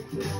Thank you.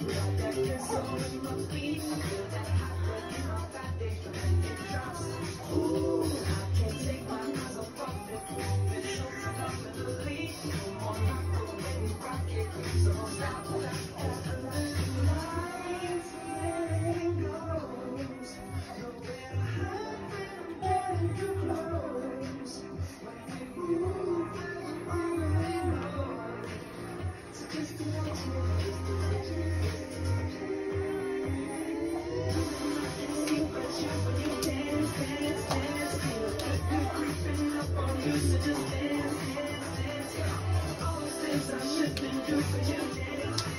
Like that, so much must be. That hot, but you know that All the things I should be doing for you.